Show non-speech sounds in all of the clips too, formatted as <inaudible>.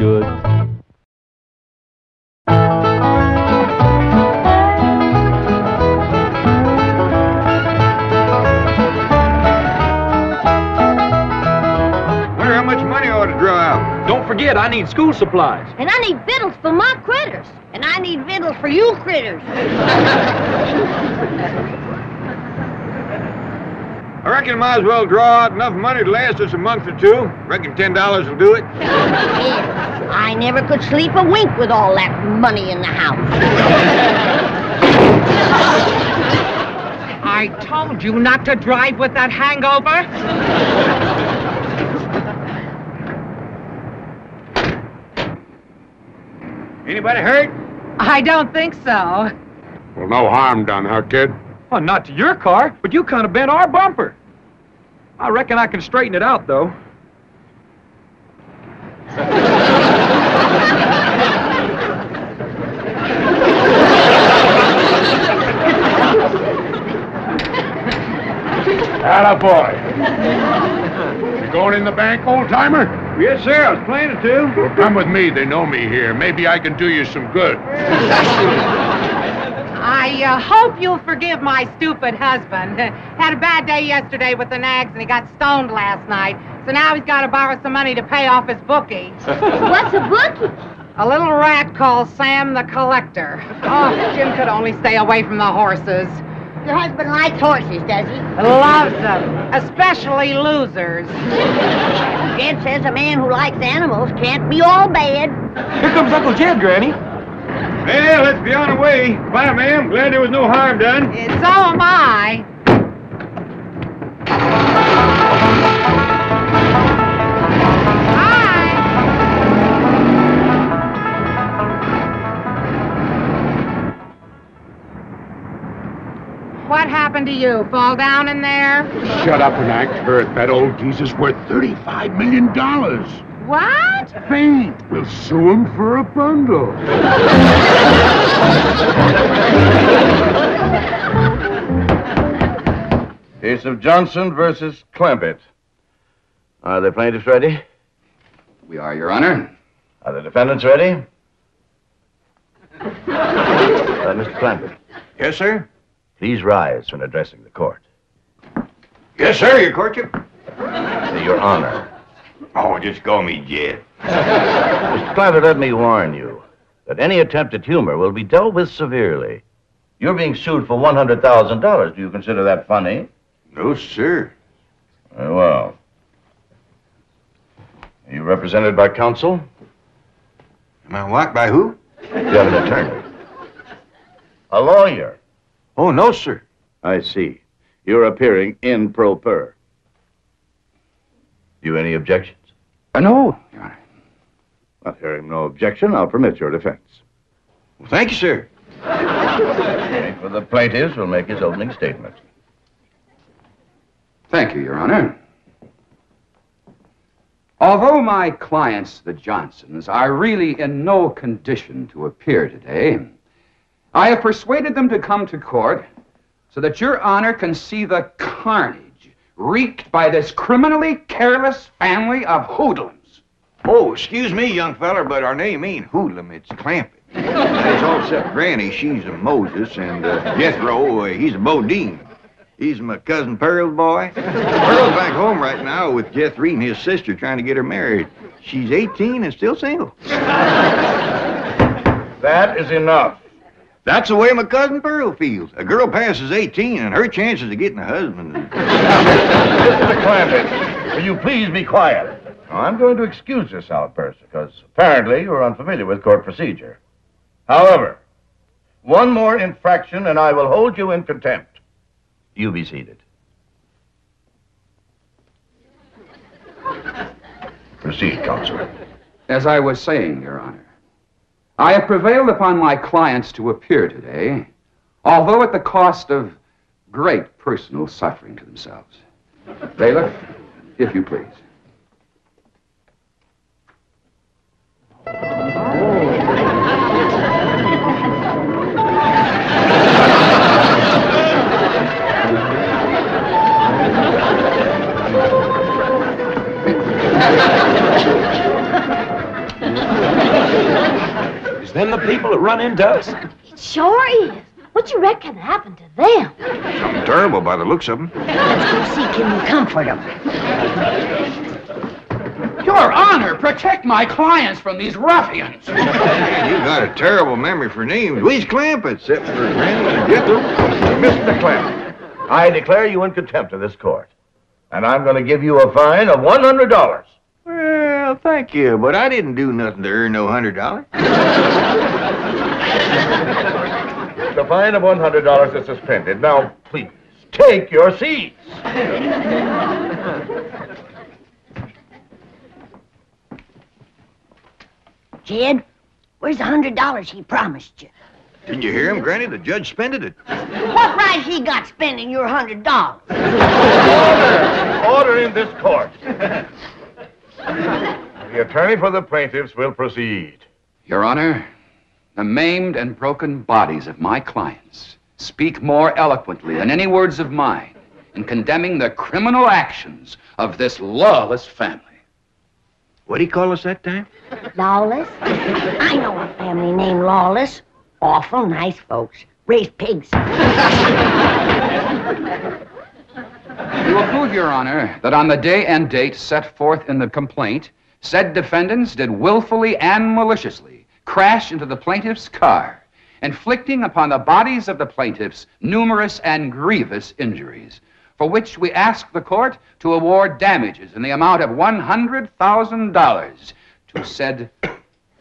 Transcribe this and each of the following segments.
should. Wonder how much money I ought to draw out. Don't forget, I need school supplies. And I need victuals for my critters. And I need victuals for you critters. <laughs> I reckon I might as well draw out enough money to last us a month or two. Reckon ten dollars will do it. <laughs> I never could sleep a wink with all that money in the house. I told you not to drive with that hangover. Anybody hurt? I don't think so. Well, no harm done, huh, kid? Well, not to your car, but you kind of bent our bumper. I reckon I can straighten it out, though. Atta boy. You going in the bank, old timer? Yes, sir. I was planning to. Well, come with me. They know me here. Maybe I can do you some good. <laughs> I uh, hope you'll forgive my stupid husband. <laughs> Had a bad day yesterday with the nags and he got stoned last night. So now he's got to borrow some money to pay off his bookie. <laughs> What's a bookie? A little rat called Sam the Collector. Oh, Jim could only stay away from the horses. Your husband likes horses, does he? Loves them, especially losers. <laughs> Jed says a man who likes animals can't be all bad. Here comes Uncle Jed, Granny. Well, let's be on our way. Bye, ma'am. Glad there was no harm done. So am I. Hi. What happened to you? Fall down in there? Shut up and act hurt. That old geezer's worth $35 million. What? Faint. We'll sue him for a bundle. Case of Johnson versus Clampett. Are the plaintiffs ready? We are, Your Honor. Are the defendants ready? Uh, Mr. Clampett, Yes, sir. please rise when addressing the court. Yes, sir. Your courtship. Your Honor. Oh, just call me Jed. <laughs> Mr. Clampett, let me warn you that any attempt at humor will be dealt with severely. You're being sued for $100,000. Do you consider that funny? No, sir. Very well. Are you represented by counsel? Am I what? By who? You have an attorney? A lawyer. Oh, no, sir. I see. You're appearing in pro per. You any objections? Uh, no, Your Honor. Not hearing no objection, I'll permit your defense. Well, thank you, sir. Attorney for the plaintiffs will make his opening statement. Thank you, Your Honor. Although my clients, the Johnsons, are really in no condition to appear today, I have persuaded them to come to court so that Your Honor can see the carnage wreaked by this criminally careless family of hoodlums. Oh, excuse me, young feller, but our name ain't Hoodlum, it's Clampett. It's all except Granny, she's a Moses, and uh, Jethro, uh, he's a Bodine. He's my cousin Pearl's boy. Pearl's back home right now with Jethro and his sister trying to get her married. She's 18 and still single. That is enough. That's the way my cousin Pearl feels. A girl passes 18 and her chances of getting a husband. is- Mr. Clampett, will you please be quiet? Now, I'm going to excuse this outburst because apparently you're unfamiliar with court procedure. However, one more infraction and I will hold you in contempt. You be seated. Proceed, counsel. As I was saying, Your Honor, I have prevailed upon my clients to appear today, although at the cost of great personal suffering to themselves. Bailiff, if you please. Is them the people that run into us? It sure is. What you reckon happened to them? Something terrible by the looks of them. Let's go see can we comfort them. Your Honor, protect my clients from these ruffians. Man, you got a terrible memory for names. We's Clampett, except for Granny and Jethro. Mr. Clampett, I declare you in contempt of this court. And I'm going to give you a fine of $100. Well, thank you, but I didn't do nothing to earn no hundred dollars. The fine of $100 is suspended. Now, please, take your seats. Jed, where's the hundred dollars he promised you? Didn't you hear him, Granny? The judge spended it. What right he got spending your hundred dollars? Order! Order in this court. The attorney for the plaintiffs will proceed. Your Honor, the maimed and broken bodies of my clients speak more eloquently than any words of mine in condemning the criminal actions of this lawless family. What do you call us that time? Lawless? I know a family named Lawless. Awful nice folks. Raise pigs. <laughs> You will prove, Your Honor, that on the day and date set forth in the complaint, said defendants did willfully and maliciously crash into the plaintiff's car, inflicting upon the bodies of the plaintiffs numerous and grievous injuries, for which we ask the court to award damages in the amount of $100,000 to said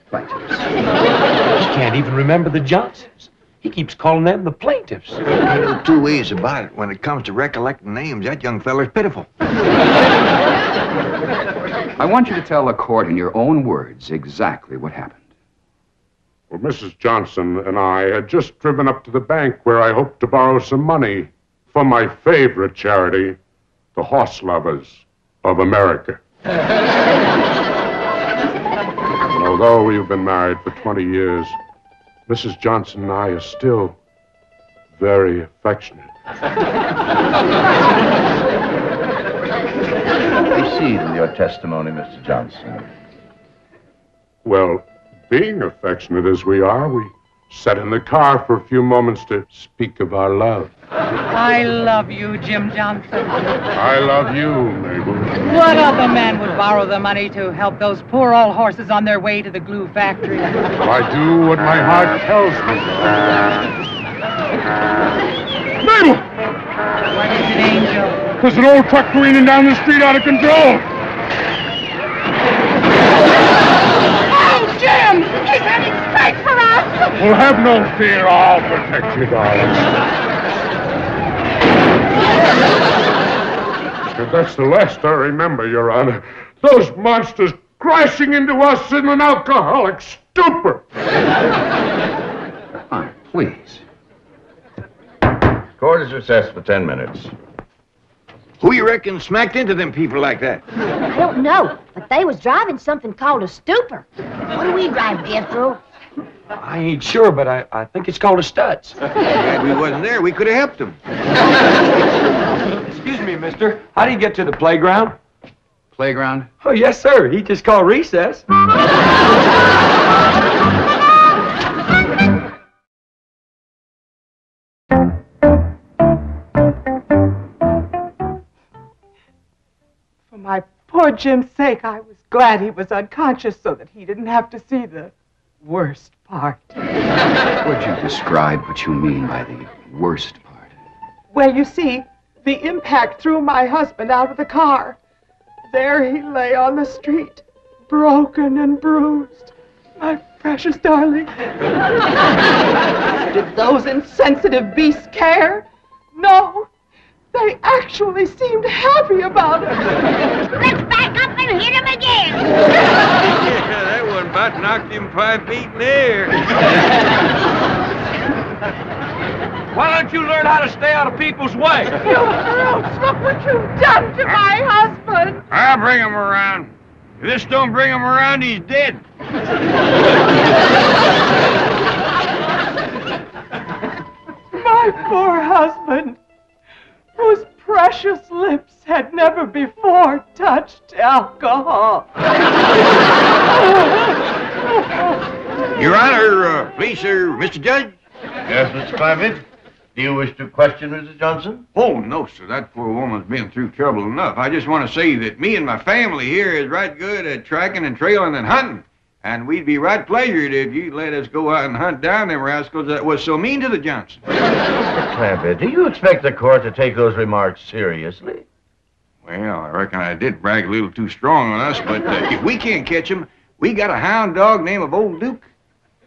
plaintiffs. <laughs> He can't even remember the Johnsons. He keeps calling them the plaintiffs. Ain't no two ways about it. When it comes to recollecting names, that young feller's pitiful. I want you to tell the court in your own words exactly what happened. Well, Mrs. Johnson and I had just driven up to the bank where I hoped to borrow some money for my favorite charity, the Horse Lovers of America. <laughs> and although we've been married for 20 years, Mrs. Johnson and I are still very affectionate. Proceed with your testimony, Mr. Johnson. Well, being affectionate as we are, we sat in the car for a few moments to speak of our love. I love you, Jim Johnson. I love you, Mabel. What other man would borrow the money to help those poor old horses on their way to the glue factory? I do what my heart tells me. Mabel! What is it, Angel? There's an old truck careening down the street out of control. Oh, Jim! He's heading straight for us! Well, have no fear. I'll protect you, darling. If that's the last I remember, Your Honor. Those monsters crashing into us in an alcoholic stupor. Come <laughs> on, ah, please. Court is recessed for 10 minutes. Who you reckon smacked into them people like that? I don't know, but they was driving something called a stupor. What do we drive, Jethro? I ain't sure, but I, I think it's called a Stutz. <laughs> Glad we wasn't there. We could have helped him. Excuse me, mister. How do you get to the playground? Playground? Oh, yes, sir. He just called recess. For my poor Jim's sake, I was glad he was unconscious so that he didn't have to see the worst part. Would you describe what you mean by the worst part? Well, you see, the impact threw my husband out of the car. There he lay on the street, broken and bruised. My precious darling. Did those insensitive beasts care? No. They actually seemed happy about it. Let's back up and hit him again. <laughs> Yeah, that one about knocked him five feet in the air. <laughs> Why don't you learn how to stay out of people's way? <laughs> You brutes, look what you've done to my husband. I'll bring him around. If this don't bring him around, he's dead. <laughs> My poor husband, whose precious lips had never before touched alcohol. Your Honor, uh, please, sir, Mr. Judge. Yes, Mr. Clampett? Do you wish to question Mrs. Johnson? Oh, no, sir. That poor woman's been through trouble enough. I just want to say that me and my family here is right good at tracking and trailing and hunting. And we'd be right pleasured if you'd let us go out and hunt down them rascals that was so mean to the Johnsons. Mr. Clampett, do you expect the court to take those remarks seriously? Well, I reckon I did brag a little too strong on us, but uh, if we can't catch 'em, we got a hound dog named of Old Duke.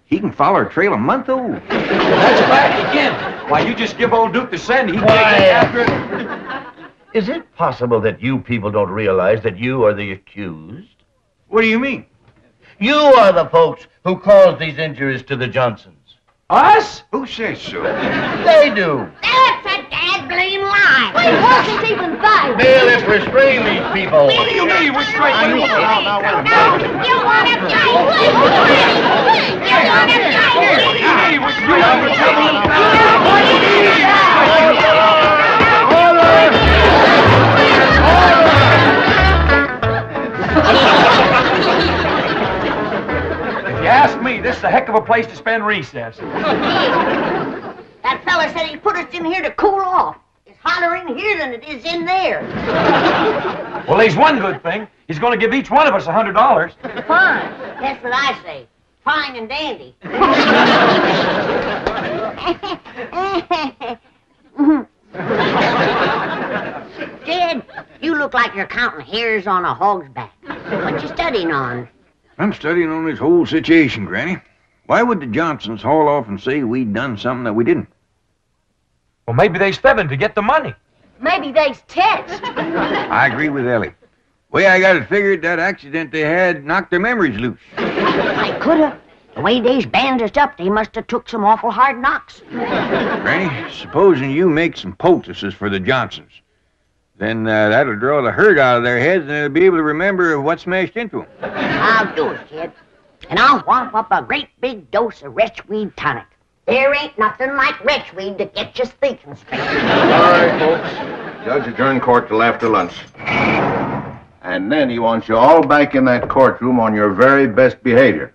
He can follow a trail a month old. That's back again. Why, you just give old Duke the send. He can't Why, get after it. Is it possible that you people don't realize that you are the accused? What do you mean? You are the folks who caused these injuries to the Johnsons. Us? Who says so? They do. That's a dad blame lie. We wasn't even fighting. Bailiff, restrain these people. What do you mean? We're straight. What do you Now, now, wait a No, minute. you want to fight? You want to fight? Hey, we're straight. We're trouble. If you ask me, this is a heck of a place to spend recess. <laughs> That fella said he put us in here to cool off. It's hotter in here than it is in there. <laughs> Well, there's one good thing. He's going to give each one of us a hundred dollars. Fine. That's what I say. Fine and dandy. <laughs> Jed, you look like you're counting hairs on a hog's back. What you studying on? I'm studying on this whole situation, Granny. Why would the Johnsons haul off and say we'd done something that we didn't? Well, maybe they's fibbing to get the money. Maybe they's text. <laughs> I agree with Ellie. Way I got it figured, that accident they had knocked their memories loose. I coulda. The way they's bandaged up, they must have took some awful hard knocks. Granny, supposing you make some poultices for the Johnsons, then uh, that'll draw the hurt out of their heads and they'll be able to remember what smashed into them. I'll do it, kid. And I'll whomp up a great big dose of retchweed tonic. There ain't nothing like retchweed to get you thinking straight. All right, folks. Judge adjourned court till after lunch. And then he wants you all back in that courtroom on your very best behavior.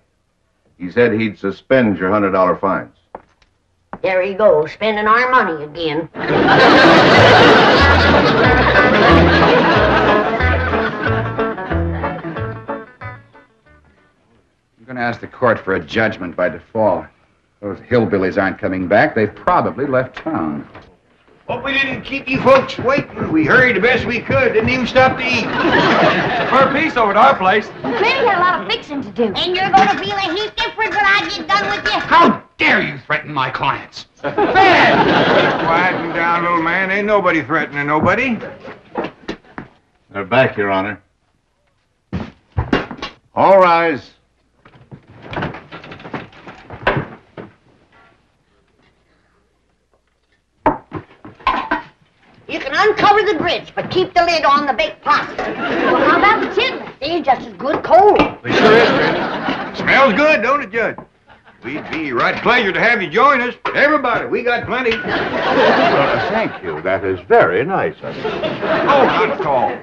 He said he'd suspend your hundred dollar fines. There he goes, spending our money again. <laughs> I'm going to ask the court for a judgment by default. Those hillbillies aren't coming back. They've probably left town. Hope we didn't keep you folks waiting. We hurried the best we could, didn't even stop to eat. For a piece over at our place. Clearly got a lot of fixing to do. And you're gonna feel a heap different when I get done with you. How dare you threaten my clients? Quieten down, little man. Ain't nobody threatening nobody. They're back, Your Honor. All rise. Uncover the grits, but keep the lid on the baked pasta. Well, how about the chitlins? They're just as good cold. They sure is, Granny. Smells good, don't it, Judge? We'd be right pleasure to have you join us. Everybody, we got plenty. Uh, thank you. That is very nice of you. Oh, not at all.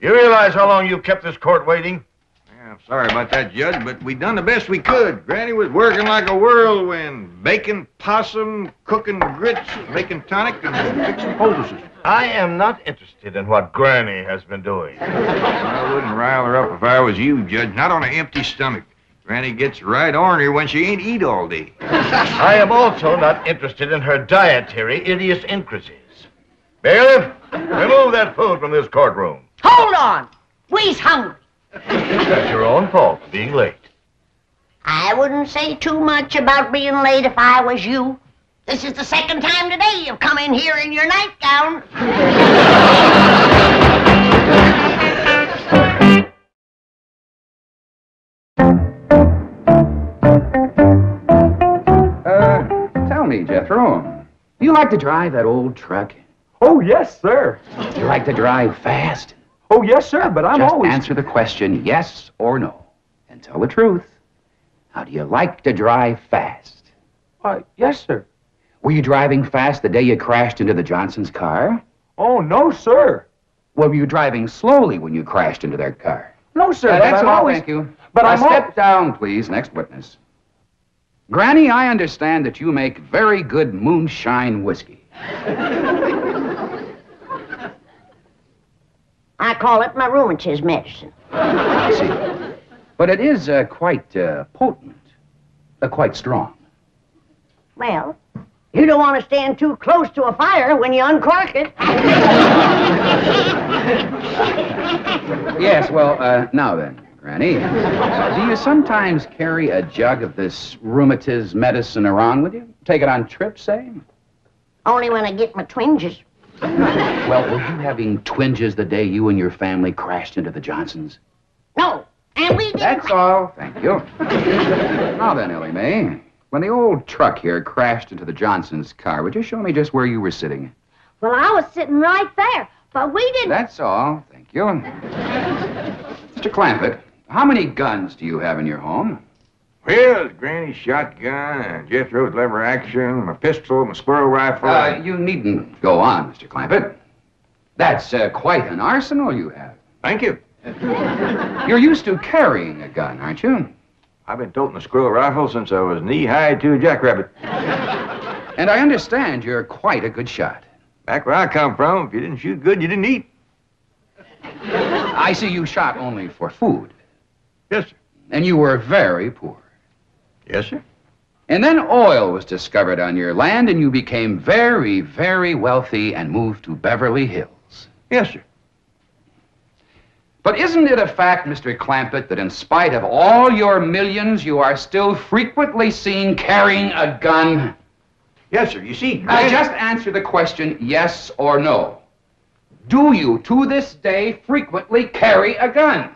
You realize how long you've kept this court waiting? Yeah, I'm sorry about that, Judge, but we done the best we could. Granny was working like a whirlwind, baking possum, cooking grits, making tonic, and fixing poultices. I am not interested in what Granny has been doing. I wouldn't rile her up if I was you, Judge. Not on an empty stomach. Granny gets right ornery when she ain't eat all day. <laughs> I am also not interested in her dietary idiosyncrasies. Bailiff, remove that food from this courtroom. Hold on. We's hungry. That's your own fault for being late. I wouldn't say too much about being late if I was you. This is the second time today you've come in here in your nightgown. Uh, tell me, Jethro, do you like to drive that old truck? Oh, yes, sir. Do you like to drive fast? Oh, yes, sir, but I'm Just always... answer the question yes or no. And tell the truth. How do you like to drive fast? Why, yes, sir. Were you driving fast the day you crashed into the Johnson's car? Oh, no, sir. Well, Were you driving slowly when you crashed into their car? No, sir, uh, but that's I'm all, always... thank you. but Now I'm step al- down, please. Next witness. Granny, I understand that you make very good moonshine whiskey. <laughs> I call it my rheumatism medicine. I see. But it is uh, quite uh, potent, uh, quite strong. Well, you don't want to stand too close to a fire when you uncork it. Yes, well, uh, now then, Granny, do you sometimes carry a jug of this rheumatism medicine around with you? Take it on trips, say? Only when I get my twinges. Well, were you having twinges the day you and your family crashed into the Johnsons? No, and we didn't. That's all. Thank you. now then, Ellie Mae, when the old truck here crashed into the Johnsons' car, would you show me just where you were sitting? Well, I was sitting right there, but we didn't. That's all. Thank you. Mr. Clampett, how many guns do you have in your home? Well, Granny's shotgun, and Jethro's lever action, my pistol, my squirrel rifle. Uh, you needn't go on, Mr. Clampett. That's uh, quite an arsenal you have. Thank you. <laughs> You're used to carrying a gun, aren't you? I've been toting a squirrel rifle since I was knee high to a jackrabbit. <laughs> And I understand you're quite a good shot. Back where I come from, if you didn't shoot good, you didn't eat. <laughs> I see you shot only for food, Yes, sir. and you were very poor. Yes, sir. And then oil was discovered on your land, and you became very, very wealthy and moved to Beverly Hills. Yes, sir. But isn't it a fact, Mr. Clampett, that in spite of all your millions, you are still frequently seen carrying a gun? Yes, sir. You see, Granny... just answer the question yes or no. Do you, to this day, frequently carry a gun?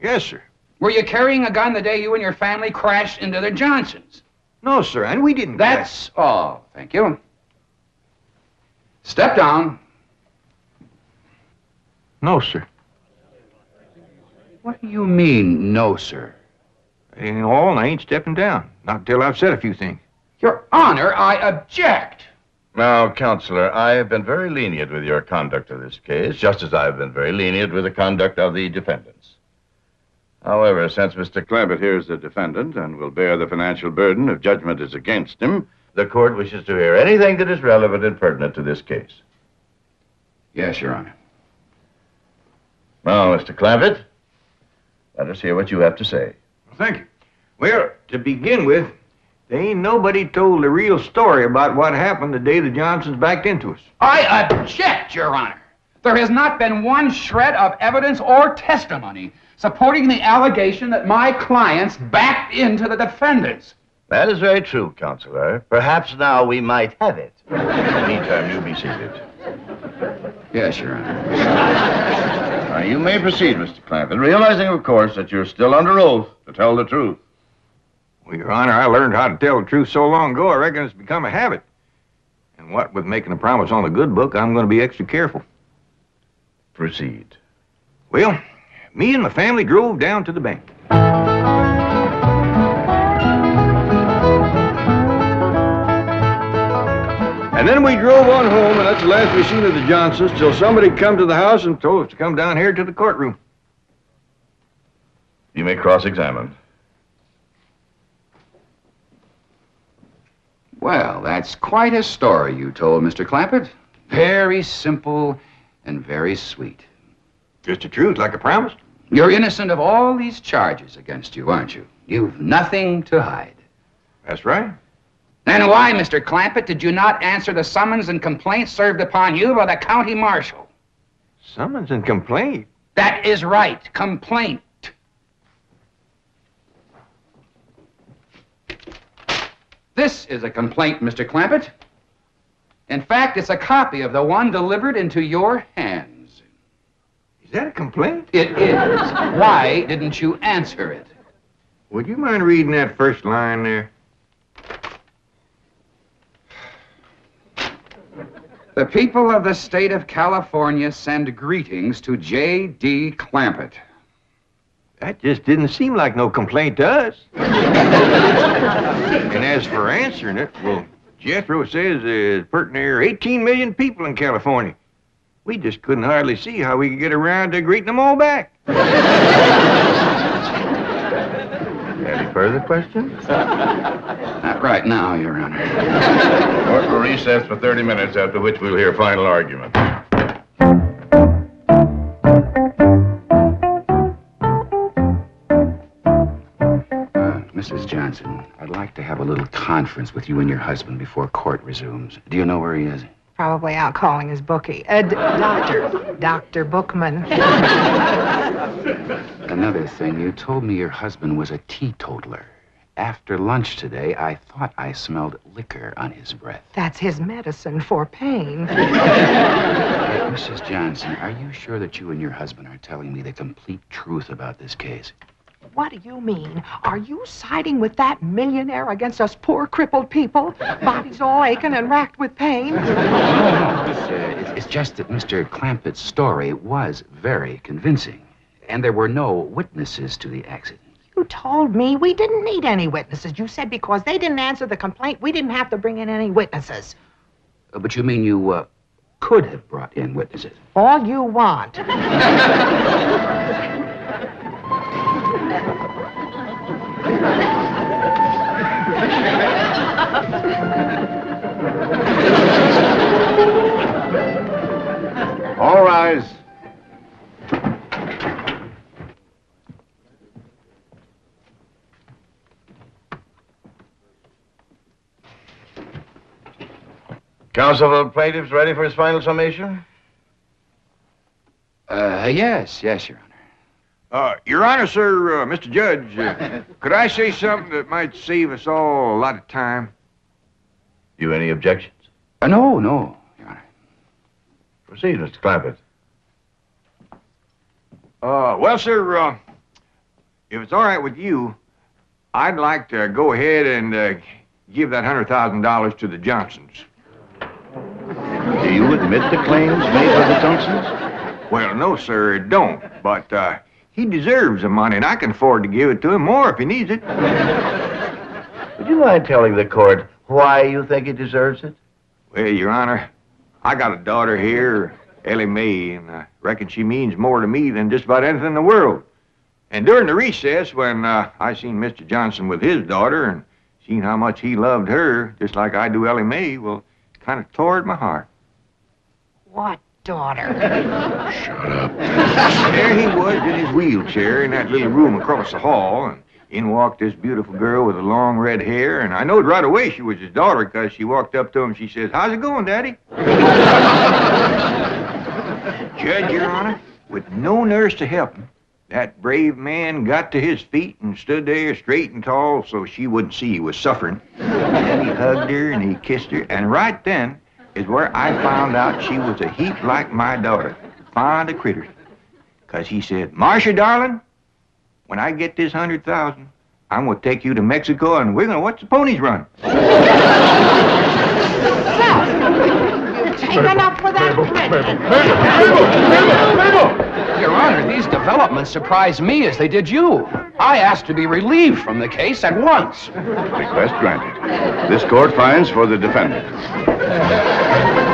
Yes, sir. Were you carrying a gun the day you and your family crashed into the Johnsons? No, sir, and we didn't... That's all. Thank you. Step down. No, sir. What do you mean, no, sir? Ain't all, I ain't stepping down. Not until I've said a few things. Your Honor, I object. Now, Counselor, I have been very lenient with your conduct of this case, just as I have been very lenient with the conduct of the defendants. However, since Mr. Clampett here is the defendant and will bear the financial burden if judgment is against him, the court wishes to hear anything that is relevant and pertinent to this case. Yes, Your Honor. Now, Mr. Clampett, let us hear what you have to say. Well, Thank you. Well, to begin with, there ain't nobody told the real story about what happened the day the Johnsons backed into us. I object, Your Honor. There has not been one shred of evidence or testimony supporting the allegation that my clients backed into the defendants. That is very true, Counselor. Perhaps now we might have it. In the meantime, you be seated. Yes, Your Honor. Now, you may proceed, Mr. Clampett, realizing, of course, that you're still under oath to tell the truth. Well, Your Honor, I learned how to tell the truth so long ago, I reckon it's become a habit. And what with making a promise on the good book, I'm going to be extra careful. Proceed. Well, me and my family drove down to the bank. And then we drove on home, and that's the last we seen of the Johnsons till somebody come to the house and told us to come down here to the courtroom. You may cross-examine. Well, that's quite a story you told, Mr. Clampett. Very simple and very sweet. Just the truth, like I promised. You're innocent of all these charges against you, aren't you? You've nothing to hide. That's right. Then why, Mr. Clampett, did you not answer the summons and complaint served upon you by the county marshal? Summons and complaint. That is right, complaint. This is a complaint, Mr. Clampett. In fact, it's a copy of the one delivered into your hands. Is that a complaint? It is. Why didn't you answer it? Would you mind reading that first line there? The people of the state of California send greetings to J.D. Clampett. That just didn't seem like no complaint to us. <laughs> and as for answering it, well, Jethro says uh, there's pertinent near 18 million people in California. We just couldn't hardly see how we could get around to greeting them all back. <laughs> Any further questions? Not right now, Your Honor. Court will recess for 30 minutes, after which we'll hear final argument. Johnson, I'd like to have a little conference with you and your husband before court resumes. Do you know where he is? Probably out calling his bookie. Uh, doctor. Dr. Bookman. <laughs> Another thing, you told me your husband was a teetotaler. After lunch today, I thought I smelled liquor on his breath. That's his medicine for pain. Hey, Mrs. Johnson, are you sure that you and your husband are telling me the complete truth about this case? What do you mean? Are you siding with that millionaire against us poor crippled people? Bodies all aching and racked with pain? It's, uh, it's- it's just that Mr. Clampett's story was very convincing, and there were no witnesses to the accident. You told me we didn't need any witnesses. You said because they didn't answer the complaint, we didn't have to bring in any witnesses. Uh, But you mean you uh, could have brought in witnesses? All you want. <laughs> All rise. Counsel for the plaintiffs ready for his final summation? Uh, yes, yes, Your Honor. Uh, Your Honor, sir, uh, Mr. Judge, uh, <laughs> could I say something that might save us all a lot of time? You any objections? Uh, no, no, Your Honor. Proceed, Mr. Clampett. Uh, well, sir, uh, if it's all right with you, I'd like to go ahead and uh, give that hundred thousand dollars to the Johnsons. Do you admit the claims made by the Johnsons? Well, no, sir, it don't. But uh, he deserves the money, and I can afford to give it to him more if he needs it. Would you mind telling the court why you think he deserves it? Well, Your Honor, I got a daughter here, Ellie Mae, and I reckon she means more to me than just about anything in the world. And during the recess, when uh, I seen Mr. Johnson with his daughter and seen how much he loved her, just like I do Ellie Mae, well, it kind of tore at my heart. What daughter? <laughs> Shut up. there he was in his wheelchair in that little room across the hall, and in walked this beautiful girl with the long red hair, and I knowed right away she was his daughter because she walked up to him. She says, "How's it going, Daddy?" <laughs> Judge, Your Honor, with no nurse to help him, that brave man got to his feet and stood there straight and tall so she wouldn't see he was suffering. Then he hugged her and he kissed her, and right then is where I found out she was a heap like my daughter, fond of critters. Because he said, Marcia, darling, when I get this hundred thousand, I'm going to take you to Mexico and we're going to watch the ponies run. You've taken up for that credit. Your Honor, these developments surprised me as they did you. I asked to be relieved from the case at once. Request granted. This court finds for the defendant.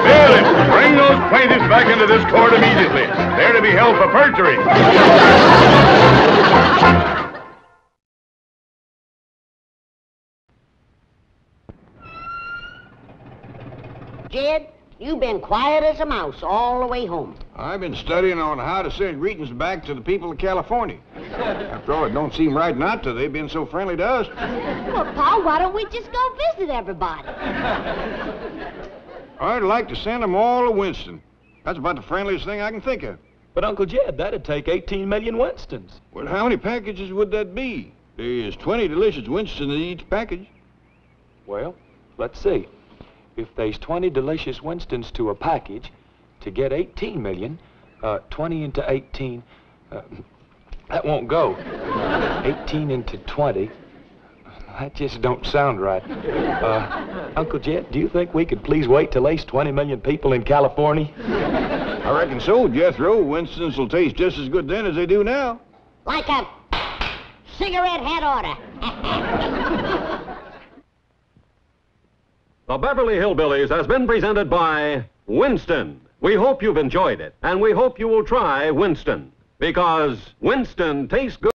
Bailiff, bring those plaintiffs back into this court immediately. They're to be held for perjury. Jed, you've been quiet as a mouse all the way home. I've been studying on how to send greetings back to the people of California. After all, it don't seem right not to. They've been so friendly to us. Well, Pa, why don't we just go visit everybody? I'd like to send them all to Winston. That's about the friendliest thing I can think of. But, Uncle Jed, that'd take 18 million Winstons. Well, how many packages would that be? There's 20 delicious Winstons in each package. Well, let's see. If there's 20 delicious Winstons to a package, to get 18 million, uh, 20 into 18, uh, <laughs> that won't go. <laughs> 18 into 20, that just don't sound right. Uh, Uncle Jed, do you think we could please wait till there's 20 million people in California? I reckon so, Jethro. Winston's will taste just as good then as they do now. Like a cigarette head order. <laughs> The Beverly Hillbillies has been presented by Winston. We hope you've enjoyed it, and we hope you will try Winston, because Winston tastes good.